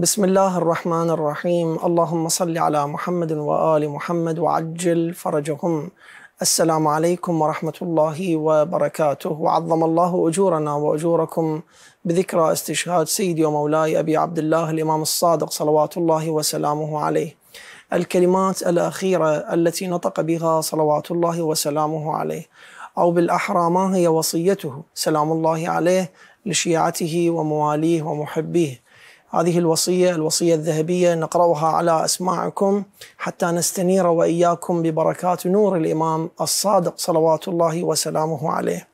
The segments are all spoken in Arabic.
بسم الله الرحمن الرحيم اللهم صل على محمد وآل محمد وعجل فرجهم السلام عليكم ورحمة الله وبركاته وعظم الله أجورنا وأجوركم بذكرى استشهاد سيدي ومولاي أبي عبد الله الإمام الصادق صلوات الله وسلامه عليه الكلمات الأخيرة التي نطق بها صلوات الله وسلامه عليه أو بالأحرى ما هي وصيته سلام الله عليه لشيعته ومواليه ومحبيه هذه الوصية الوصية الذهبية نقرأها على أسماعكم حتى نستنير وإياكم ببركات نور الإمام الصادق صلوات الله وسلامه عليه.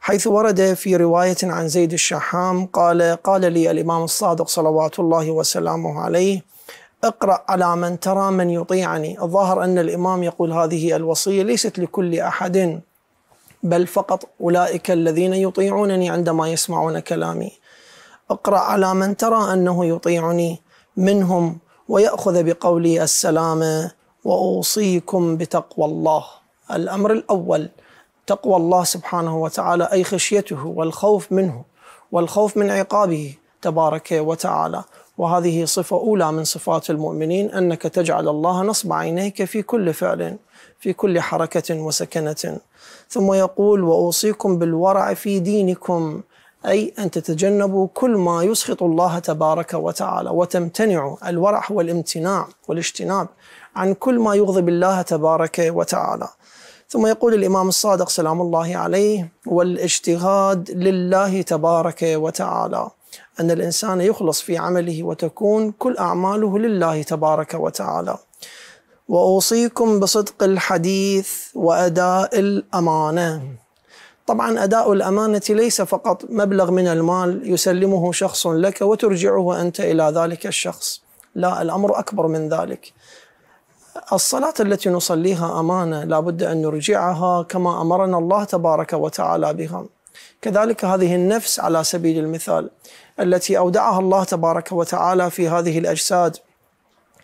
حيث ورد في رواية عن زيد الشحام قال قال لي الإمام الصادق صلوات الله وسلامه عليه اقرأ على من ترى من يطيعني الظاهر أن الإمام يقول هذه الوصية ليست لكل أحد بل فقط أولئك الذين يطيعونني عندما يسمعون كلامي. اقرأ على من ترى أنه يطيعني منهم ويأخذ بقولي السلام وأوصيكم بتقوى الله. الأمر الأول تقوى الله سبحانه وتعالى أي خشيته والخوف منه والخوف من عقابه تبارك وتعالى. وهذه صفة أولى من صفات المؤمنين أنك تجعل الله نصب عينيك في كل فعل في كل حركة وسكنة. ثم يقول وأوصيكم بالورع في دينكم أي أن تتجنبوا كل ما يسخط الله تبارك وتعالى وتمتنعوا الورع هو الامتناع والاجتناب عن كل ما يغضب الله تبارك وتعالى. ثم يقول الإمام الصادق سلام الله عليه والاجتهاد لله تبارك وتعالى. أن الإنسان يخلص في عمله وتكون كل أعماله لله تبارك وتعالى. وأوصيكم بصدق الحديث وأداء الأمانة. طبعا أداء الأمانة ليس فقط مبلغ من المال يسلمه شخص لك وترجعه أنت إلى ذلك الشخص. لا الأمر أكبر من ذلك. الصلاة التي نصليها أمانة لا بد أن نرجعها كما أمرنا الله تبارك وتعالى بها. كذلك هذه النفس على سبيل المثال التي أودعها الله تبارك وتعالى في هذه الأجساد.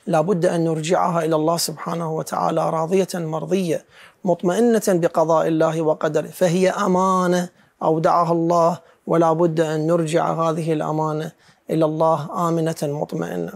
لا بد أن نرجعها إلى الله سبحانه وتعالى راضية مرضية مطمئنة بقضاء الله وقدره فهي أمانة أودعها الله ولا بد أن نرجع هذه الأمانة إلى الله آمنة مطمئنة.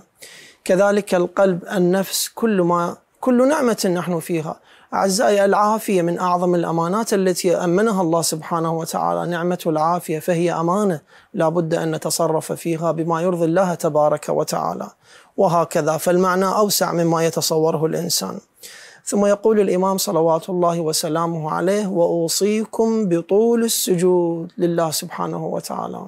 كذلك القلب النفس كل ما كل نعمة نحن فيها. أعزائي العافية من أعظم الأمانات التي أمنها الله سبحانه وتعالى نعمة العافية فهي أمانة لا بد أن نتصرف فيها بما يرضي الله تبارك وتعالى. وهكذا فالمعنى أوسع مما يتصوره الإنسان. ثم يقول الإمام صلوات الله وسلامه عليه وأوصيكم بطول السجود لله سبحانه وتعالى.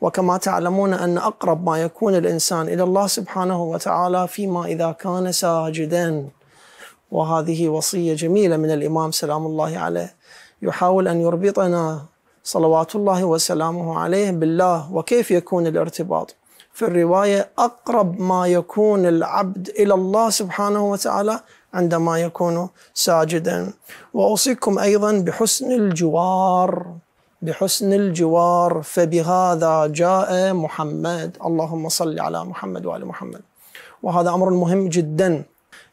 وكما تعلمون أن أقرب ما يكون الإنسان إلى الله سبحانه وتعالى فيما إذا كان ساجدا. وهذه وصية جميلة من الإمام سلام الله عليه. يحاول أن يربطنا صلوات الله وسلامه عليه بالله وكيف يكون الارتباط؟ في الرواية أقرب ما يكون العبد إلى الله سبحانه وتعالى عندما يكون ساجدا. وأوصيكم أيضا بحسن الجوار بحسن الجوار فبهذا جاء محمد. اللهم صل على محمد وآل محمد. وهذا أمر مهم جدا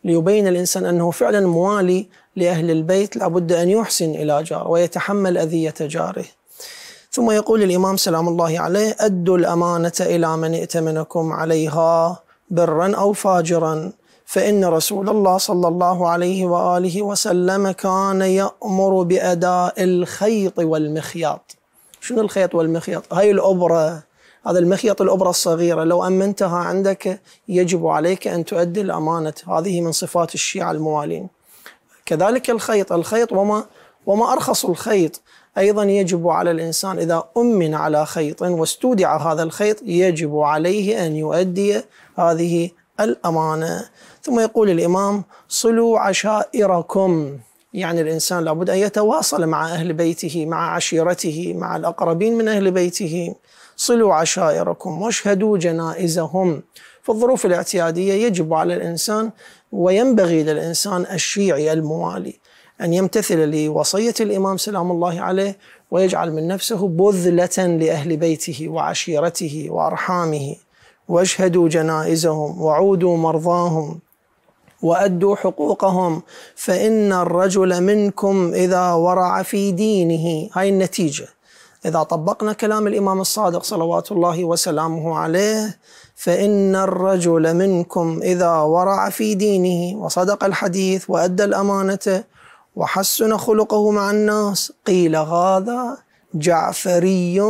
ليبين الإنسان أنه فعلا موالي لأهل البيت لابد أن يحسن إلى جاره ويتحمل أذية جاره. ثم يقول الإمام سلام الله عليه أدوا الأمانة إلى من ائتمنكم عليها برا أو فاجرا. فإن رسول الله صلى الله عليه وآله وسلم كان يأمر بأداء الخيط والمخياط. شنو الخيط والمخيط؟ هاي الأبرة هذا المخيط الأبرة الصغيرة. لو أمنتها عندك يجب عليك أن تؤدي الأمانة. هذه من صفات الشيعة الموالين. كذلك الخيط الخيط وما وما أرخص الخيط. أيضا يجب على الإنسان إذا أمن على خيط واستودع هذا الخيط يجب عليه أن يؤدي هذه الأمانة. ثم يقول الإمام صلوا عشائركم. يعني الإنسان لابد أن يتواصل مع أهل بيته مع عشيرته مع الأقربين من أهل بيته. صلوا عشائركم واشهدوا جنائزهم. في الظروف الاعتيادية يجب على الإنسان وينبغي للإنسان الشيعي الموالي. أن يمتثل لوصية الإمام سلام الله عليه ويجعل من نفسه بذلة لأهل بيته وعشيرته وأرحامه. واشهدوا جنائزهم وعودوا مرضاهم وأدوا حقوقهم فإن الرجل منكم إذا ورع في دينه. هاي النتيجة. إذا طبقنا كلام الإمام الصادق صلوات الله وسلامه عليه فإن الرجل منكم إذا ورع في دينه وصدق الحديث وأدى الأمانة وحسن خلقه مع الناس. قيل هذا جعفري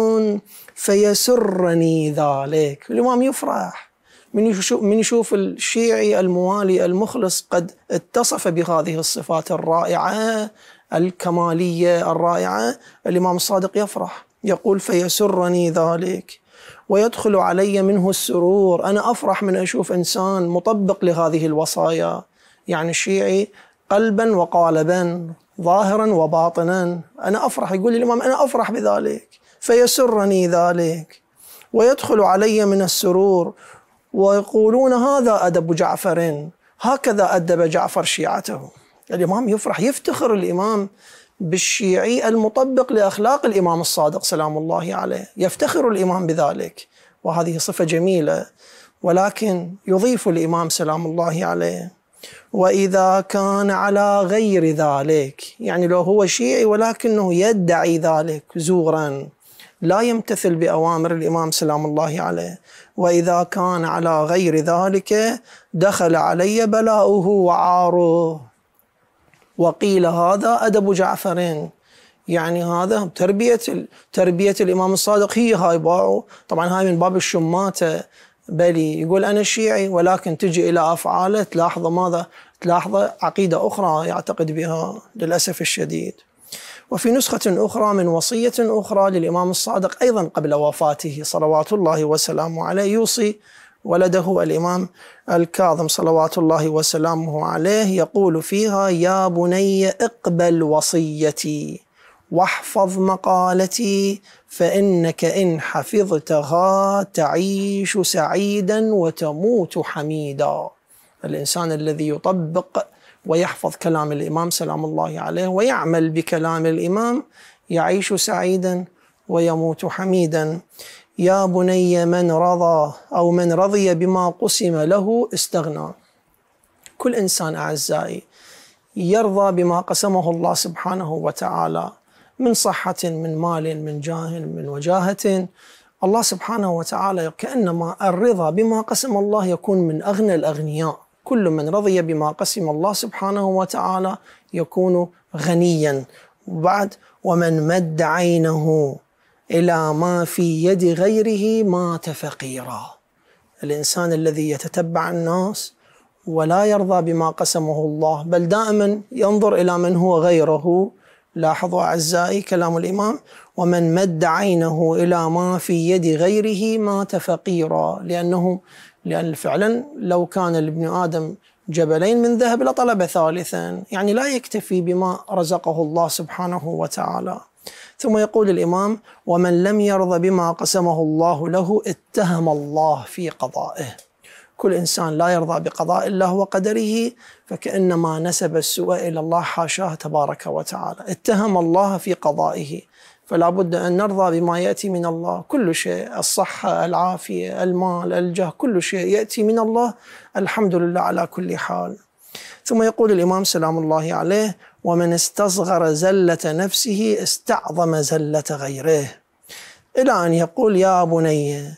فيسرني ذلك. الإمام يفرح. من يشوف, من يشوف الشيعي الموالي المخلص قد اتصف بهذه الصفات الرائعة الكمالية الرائعة. الإمام الصادق يفرح. يقول فيسرني ذلك. ويدخل علي منه السرور. أنا أفرح من أشوف إنسان مطبق لهذه الوصايا. يعني الشيعي قلبا وقالبا ظاهرا وباطنا. أنا أفرح يقول الإمام أنا أفرح بذلك فيسرني ذلك ويدخل علي من السرور ويقولون هذا أدب جعفر هكذا أدب جعفر شيعته. الإمام يفرح يفتخر الإمام بالشيعي المطبق لأخلاق الإمام الصادق سلام الله عليه، يفتخر الإمام بذلك وهذه صفة جميلة ولكن يضيف الإمام سلام الله عليه. واذا كان على غير ذلك، يعني لو هو شيعي ولكنه يدعي ذلك زورا لا يمتثل بأوامر الإمام سلام الله عليه، واذا كان على غير ذلك دخل علي بلاؤه وعاره وقيل هذا أدب جعفرين يعني هذا تربية تربية الإمام الصادق هي هاي باعوا طبعا هاي من باب الشماتة. بلي يقول أنا شيعي ولكن تجي إلى أفعاله تلاحظ ماذا؟ تلاحظ عقيدة أخرى يعتقد بها للأسف الشديد. وفي نسخة أخرى من وصية أخرى للإمام الصادق أيضا قبل وفاته صلوات الله وسلامه عليه يوصي ولده الإمام الكاظم صلوات الله وسلامه عليه يقول فيها يا بني اقبل وصيتي. واحفظ مقالتي فإنك إن حفظتها تعيش سعيدا وتموت حميدا. الإنسان الذي يطبق ويحفظ كلام الإمام سلام الله عليه ويعمل بكلام الإمام يعيش سعيدا ويموت حميدا. يا بني من رضى أو من رضي بما قسم له استغنى. كل إنسان أعزائي يرضى بما قسمه الله سبحانه وتعالى. من صحة من مال من جاه من وجاهة. الله سبحانه وتعالى كأنما الرضا بما قسم الله يكون من أغنى الأغنياء. كل من رضي بما قسم الله سبحانه وتعالى يكون غنيا. وبعد ومن مد عينه إلى ما في يد غيره مات فقيرا. الإنسان الذي يتتبع الناس ولا يرضى بما قسمه الله بل دائما ينظر إلى من هو غيره لاحظوا أعزائي كلام الإمام ومن مد عينه إلى ما في يد غيره مات فقيرا لأنه لأن فعلا لو كان لابن آدم جبلين من ذهب لطلب ثالثا يعني لا يكتفي بما رزقه الله سبحانه وتعالى. ثم يقول الإمام ومن لم يرضى بما قسمه الله له اتهم الله في قضائه. كل إنسان لا يرضى بقضاء الله وقدره فكأنما نسب السوء إلى الله حاشاه تبارك وتعالى. اتهم الله في قضائه فلا بد أن نرضى بما يأتي من الله. كل شيء الصحة العافية المال الجاه كل شيء يأتي من الله. الحمد لله على كل حال. ثم يقول الإمام سلام الله عليه ومن استصغر زلة نفسه استعظم زلة غيره. إلى أن يقول يا بني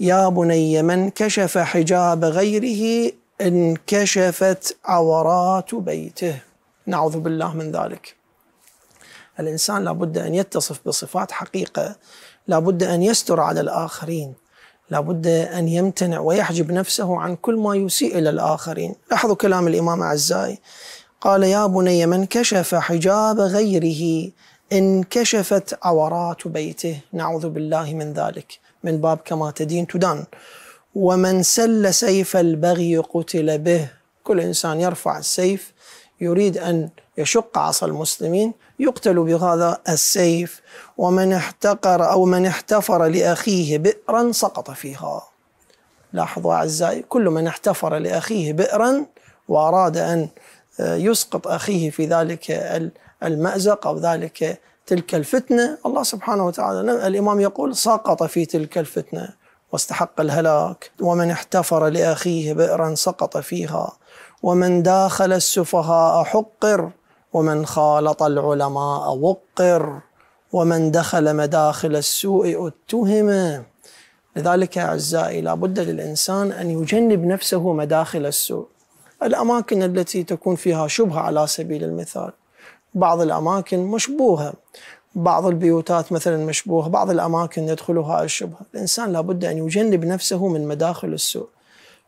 يا بني من كشف حجاب غيره انكشفت عورات بيته. نعوذ بالله من ذلك. الإنسان لابد أن يتصف بصفات حقيقة لابد أن يستر على الآخرين لابد أن يمتنع ويحجب نفسه عن كل ما يسيء إلى الآخرين. لاحظوا كلام الإمام أعزائي قال يا بني من كشف حجاب غيره انكشفت عورات بيته. نعوذ بالله من ذلك. من باب كما تدين تدان. ومن سل سيف البغي قتل به. كل إنسان يرفع السيف يريد أن يشق عصا المسلمين يقتل بهذا السيف. ومن احتقر أو من احتفر لأخيه بئرا سقط فيها. لاحظوا أعزائي كل من احتفر لأخيه بئرا وأراد أن يسقط أخيه في ذلك المأزق أو ذلك تلك الفتنة. الله سبحانه وتعالى الإمام يقول سقط في تلك الفتنة واستحق الهلاك. ومن احتفر لأخيه بئرا سقط فيها. ومن داخل السفهاء حقر. ومن خالط العلماء وقر. ومن دخل مداخل السوء اتهم. لذلك أعزائي لابد للإنسان أن يجنب نفسه مداخل السوء. الأماكن التي تكون فيها شبهة على سبيل المثال. بعض الأماكن مشبوهة. بعض البيوتات مثلا مشبوهة بعض الأماكن يدخلها الشبهة الإنسان لابد أن يجنب نفسه من مداخل السوء.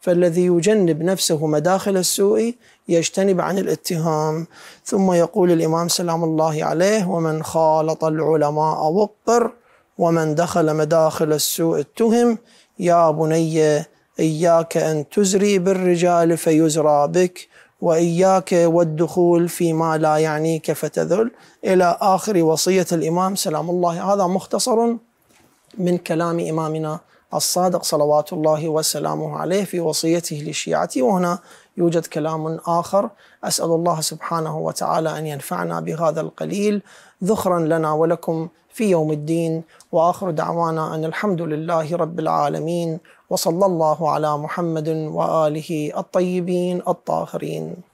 فالذي يجنب نفسه مداخل السوء يجتنب عن الاتهام. ثم يقول الإمام سلام الله عليه ومن خالط العلماء وقر ومن دخل مداخل السوء اتهم يا بني إياك أن تزري بالرجال فيزرى بك وإياك والدخول فيما لا يعنيك فتذل. إلى آخر وصية الإمام سلام الله. هذا مختصر من كلام إمامنا الصادق صلوات الله وسلامه عليه في وصيته لشيعته. وهنا يوجد كلام آخر. أسأل الله سبحانه وتعالى أن ينفعنا بهذا القليل. ذخرا لنا ولكم في يوم الدين. وآخر دعوانا أن الحمد لله رب العالمين. وصلى الله على محمد وآله الطيبين الطاهرين.